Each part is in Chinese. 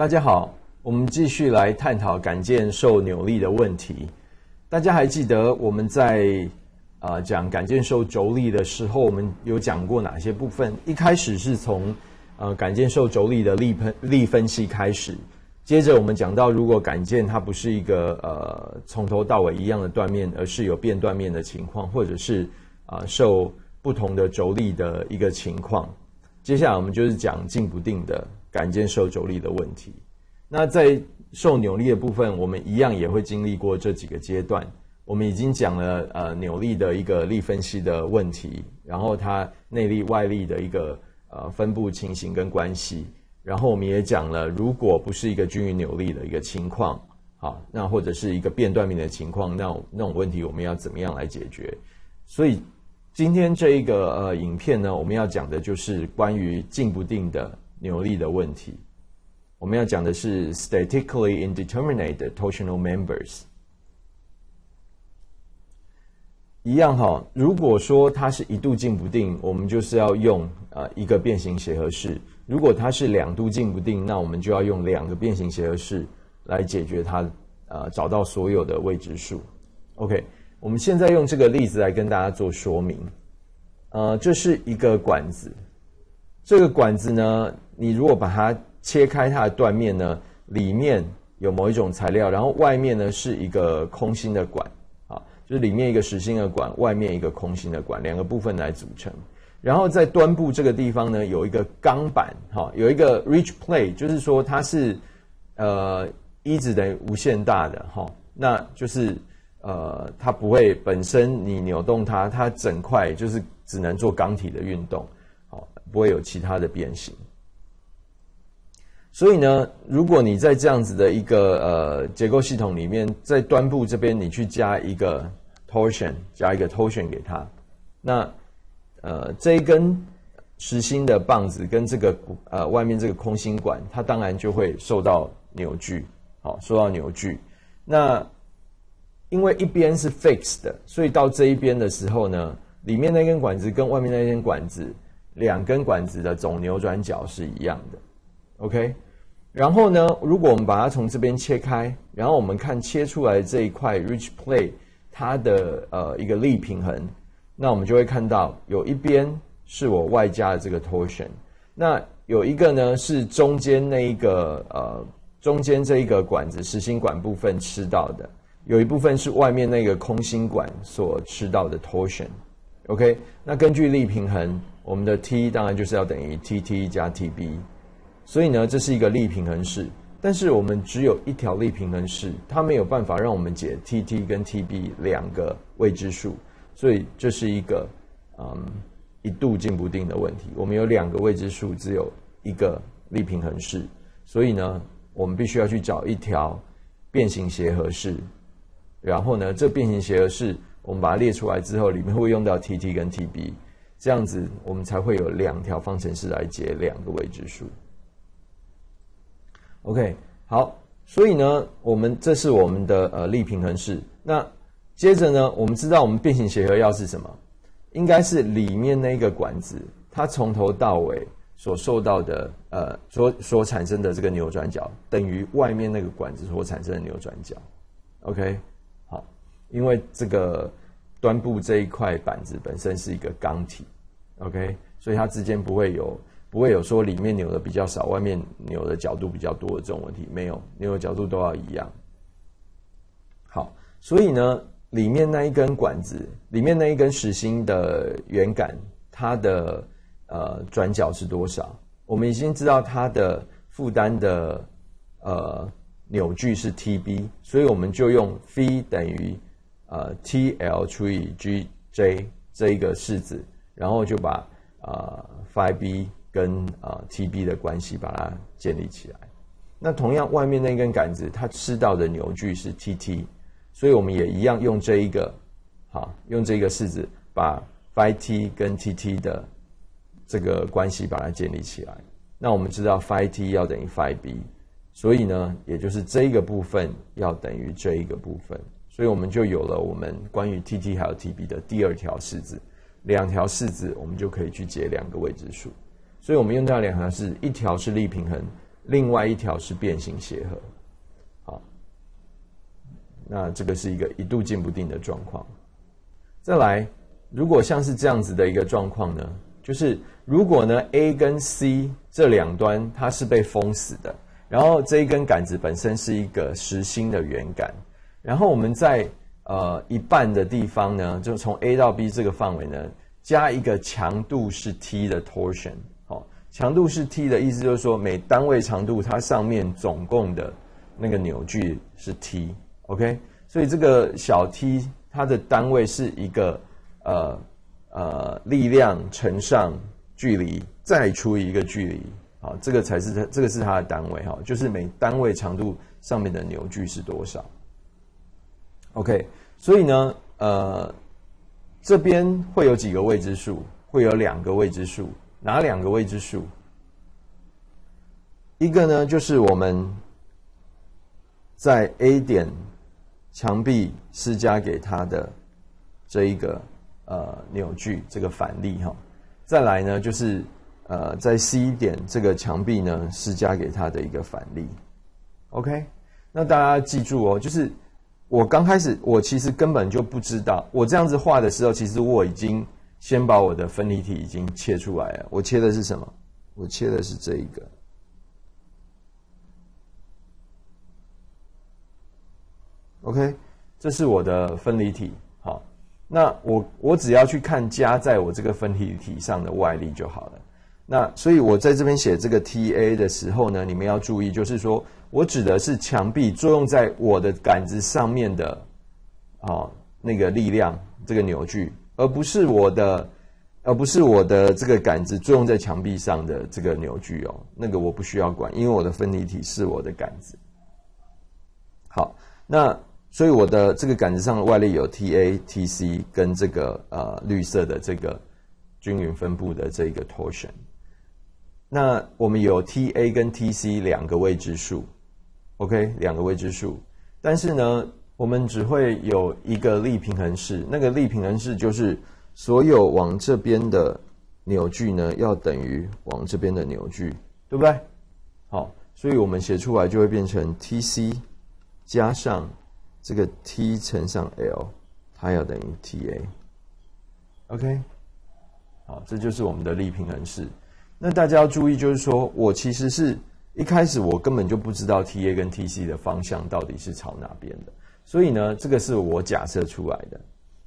大家好，我们继续来探讨杆件受扭力的问题。大家还记得我们在啊讲杆件受轴力的时候，我们有讲过哪些部分？一开始是从呃杆件受轴力的力分力分析开始，接着我们讲到，如果杆件它不是一个呃从头到尾一样的断面，而是有变断面的情况，或者是啊受不同的轴力的一个情况。接下来我们就是讲静不定的。杆件受轴力的问题，那在受扭力的部分，我们一样也会经历过这几个阶段。我们已经讲了呃扭力的一个力分析的问题，然后它内力外力的一个呃分布情形跟关系，然后我们也讲了，如果不是一个均匀扭力的一个情况，好，那或者是一个变断面的情况，那那种问题我们要怎么样来解决？所以今天这一个呃影片呢，我们要讲的就是关于静不定的。扭力的问题，我们要讲的是 statically indeterminate torsional members。一样哈，如果说它是一度静不定，我们就是要用呃一个变形协和式；如果它是两度静不定，那我们就要用两个变形协和式来解决它，呃，找到所有的未知数。OK，我们现在用这个例子来跟大家做说明。呃，这是一个管子，这个管子呢。你如果把它切开，它的断面呢，里面有某一种材料，然后外面呢是一个空心的管，啊，就是里面一个实心的管，外面一个空心的管，两个部分来组成。然后在端部这个地方呢，有一个钢板，哈，有一个 rich plate，就是说它是呃一直等于无限大的，哈，那就是呃它不会本身你扭动它，它整块就是只能做钢体的运动，好，不会有其他的变形。所以呢，如果你在这样子的一个呃结构系统里面，在端部这边你去加一个 torsion，加一个 torsion 给它，那呃这一根实心的棒子跟这个呃外面这个空心管，它当然就会受到扭矩，好，受到扭矩。那因为一边是 fixed 的，所以到这一边的时候呢，里面那根管子跟外面那根管子，两根管子的总扭转角是一样的。OK，然后呢，如果我们把它从这边切开，然后我们看切出来这一块 reach plate 它的呃一个力平衡，那我们就会看到有一边是我外加的这个 torsion，那有一个呢是中间那一个呃中间这一个管子实心管部分吃到的，有一部分是外面那个空心管所吃到的 torsion。OK，那根据力平衡，我们的 T 当然就是要等于 TT 加 TB。所以呢，这是一个力平衡式，但是我们只有一条力平衡式，它没有办法让我们解 T T 跟 T B 两个未知数，所以这是一个嗯一度静不定的问题。我们有两个未知数，只有一个力平衡式，所以呢，我们必须要去找一条变形协和式，然后呢，这变形协和式我们把它列出来之后，里面会用到 T T 跟 T B，这样子我们才会有两条方程式来解两个未知数。OK，好，所以呢，我们这是我们的呃力平衡式。那接着呢，我们知道我们变形协和要是什么？应该是里面那个管子，它从头到尾所受到的呃所所产生的这个扭转角，等于外面那个管子所产生的扭转角。OK，好，因为这个端部这一块板子本身是一个钢体，OK，所以它之间不会有。不会有说里面扭的比较少，外面扭的角度比较多的这种问题，没有，扭的角度都要一样。好，所以呢，里面那一根管子，里面那一根实心的圆杆，它的呃转角是多少？我们已经知道它的负担的呃扭矩是 Tb，所以我们就用 phi 等于呃 TL 除以 Gj 这一个式子，然后就把呃 phi b 跟啊 TB 的关系把它建立起来。那同样外面那根杆子它吃到的扭矩是 TT，所以我们也一样用这一个，好用这个式子把 Phi-T 跟 TT 的这个关系把它建立起来。那我们知道 Phi-T 要等于 Phi-B，所以呢，也就是这一个部分要等于这一个部分，所以我们就有了我们关于 TT 还有 TB 的第二条式子。两条式子我们就可以去解两个未知数。所以我们用到两条是，一条是力平衡，另外一条是变形协和。好，那这个是一个一度静不定的状况。再来，如果像是这样子的一个状况呢，就是如果呢 A 跟 C 这两端它是被封死的，然后这一根杆子本身是一个实心的圆杆，然后我们在呃一半的地方呢，就从 A 到 B 这个范围呢，加一个强度是 T 的 torsion。强度是 T 的意思就是说每单位长度它上面总共的那个扭矩是 T。OK，所以这个小 T。它的单位是一个呃呃力量乘上距离再除以一个距离，好，这个才是它这个是它的单位哈，就是每单位长度上面的扭矩是多少？OK，所以呢，呃，这边会有几个未知数，会有两个未知数，哪两个未知数？一个呢，就是我们在 A 点。墙壁施加给它的这一个呃扭矩，这个反力哈，再来呢就是呃在 C 点这个墙壁呢施加给它的一个反力，OK，那大家记住哦，就是我刚开始我其实根本就不知道，我这样子画的时候，其实我已经先把我的分离体已经切出来了，我切的是什么？我切的是这一个。OK，这是我的分离体。好，那我我只要去看加在我这个分离体上的外力就好了。那所以我在这边写这个 TA 的时候呢，你们要注意，就是说我指的是墙壁作用在我的杆子上面的，啊，那个力量，这个扭矩，而不是我的，而不是我的这个杆子作用在墙壁上的这个扭矩哦。那个我不需要管，因为我的分离体是我的杆子。好，那。所以我的这个杆子上的外力有 T A T C 跟这个呃绿色的这个均匀分布的这个 torsion。那我们有 T A 跟 T C 两个未知数，OK，两个未知数。但是呢，我们只会有一个力平衡式，那个力平衡式就是所有往这边的扭矩呢要等于往这边的扭矩，对不对？好，所以我们写出来就会变成 T C 加上。这个 T 乘上 L，它要等于 TA，OK，好，这就是我们的力平衡式。那大家要注意，就是说我其实是一开始我根本就不知道 TA 跟 TC 的方向到底是朝哪边的，所以呢，这个是我假设出来的。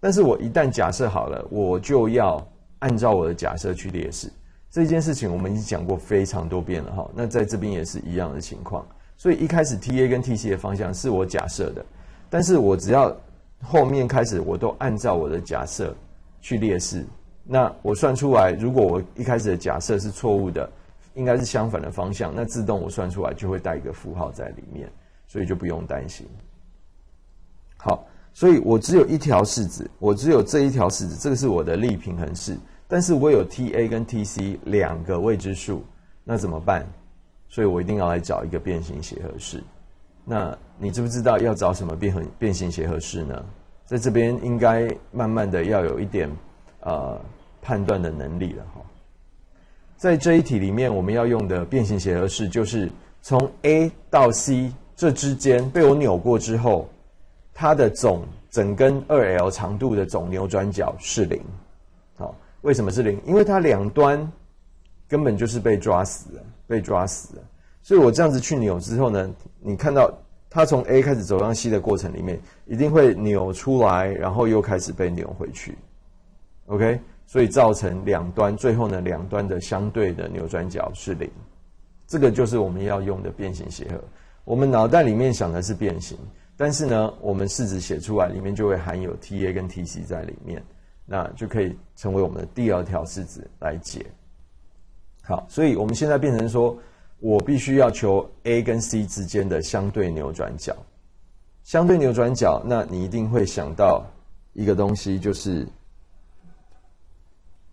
但是我一旦假设好了，我就要按照我的假设去列式。这件事情我们已经讲过非常多遍了哈。那在这边也是一样的情况。所以一开始 TA 跟 TC 的方向是我假设的。但是我只要后面开始，我都按照我的假设去列式。那我算出来，如果我一开始的假设是错误的，应该是相反的方向，那自动我算出来就会带一个符号在里面，所以就不用担心。好，所以我只有一条式子，我只有这一条式子，这个是我的力平衡式。但是我有 T A 跟 T C 两个未知数，那怎么办？所以我一定要来找一个变形协和式。那你知不知道要找什么变衡变形协和式呢？在这边应该慢慢的要有一点呃判断的能力了哈。在这一题里面，我们要用的变形协和式就是从 A 到 C 这之间被我扭过之后，它的总整根二 L 长度的总扭转角是零。好，为什么是零？因为它两端根本就是被抓死的，被抓死的。所以我这样子去扭之后呢，你看到它从 A 开始走向 C 的过程里面，一定会扭出来，然后又开始被扭回去。OK，所以造成两端最后呢，两端的相对的扭转角是零。这个就是我们要用的变形协和。我们脑袋里面想的是变形，但是呢，我们式子写出来里面就会含有 TA 跟 TC 在里面，那就可以成为我们的第二条式子来解。好，所以我们现在变成说。我必须要求 A 跟 C 之间的相对扭转角，相对扭转角，那你一定会想到一个东西，就是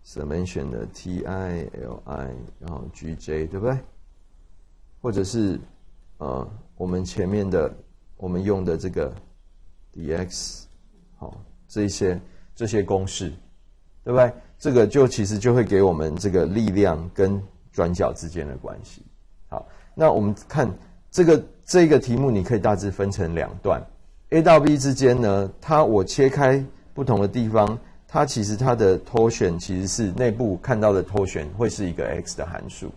summation 的 T I L I，然后 G J，对不对？或者是呃，我们前面的我们用的这个 d x，好，这些这些公式，对不对？这个就其实就会给我们这个力量跟转角之间的关系。好那我们看这个这个题目，你可以大致分成两段，A 到 B 之间呢，它我切开不同的地方，它其实它的 torsion 其实是内部看到的 torsion 会是一个 x 的函数，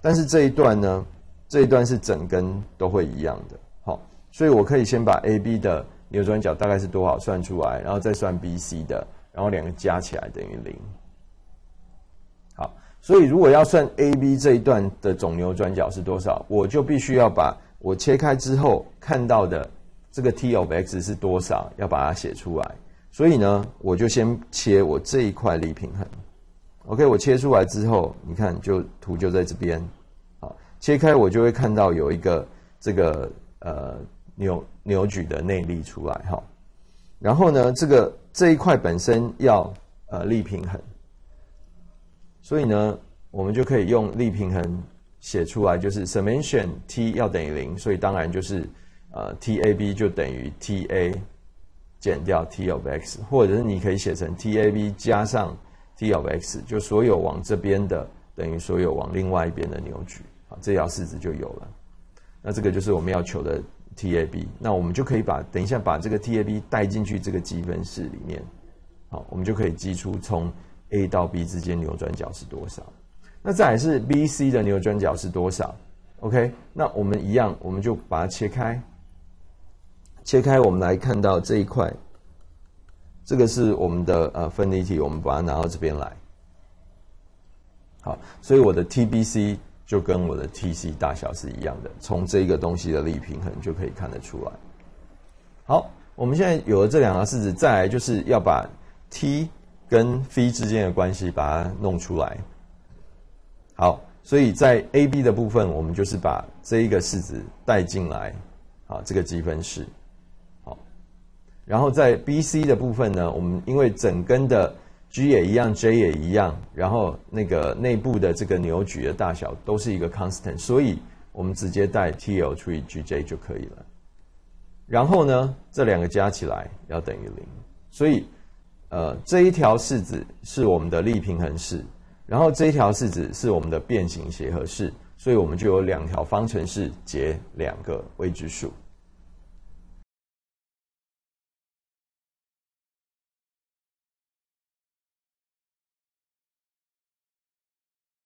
但是这一段呢，这一段是整根都会一样的，所以我可以先把 AB 的扭转角大概是多少算出来，然后再算 BC 的，然后两个加起来等于零。好所以，如果要算 AB 这一段的总扭转角是多少，我就必须要把我切开之后看到的这个 t of x 是多少，要把它写出来。所以呢，我就先切我这一块力平衡。OK，我切出来之后，你看，就图就在这边。好，切开我就会看到有一个这个呃扭扭矩的内力出来哈。然后呢，这个这一块本身要呃力平衡。所以呢，我们就可以用力平衡写出来，就是 summation t 要等于零，所以当然就是呃 t a b 就等于 t a 减掉 t of x，或者是你可以写成 t a b 加上 t of x，就所有往这边的等于所有往另外一边的扭矩，好，这条式子就有了。那这个就是我们要求的 t a b，那我们就可以把等一下把这个 t a b 带进去这个积分式里面，好，我们就可以计出从。A 到 B 之间扭转角是多少？那再来是 BC 的扭转角是多少？OK，那我们一样，我们就把它切开。切开，我们来看到这一块，这个是我们的呃分离体，我们把它拿到这边来。好，所以我的 TBC 就跟我的 TC 大小是一样的，从这个东西的力平衡就可以看得出来。好，我们现在有了这两个式子，再来就是要把 T。跟 v 之间的关系，把它弄出来。好，所以在 A B 的部分，我们就是把这一个式子带进来，啊，这个积分式。好，然后在 B C 的部分呢，我们因为整根的 G 也一样，J 也一样，然后那个内部的这个扭矩的大小都是一个 constant，所以我们直接带 T L 除以 G J 就可以了。然后呢，这两个加起来要等于零，所以。呃，这一条式子是我们的力平衡式，然后这一条式子是我们的变形协和式，所以我们就有两条方程式解两个未知数。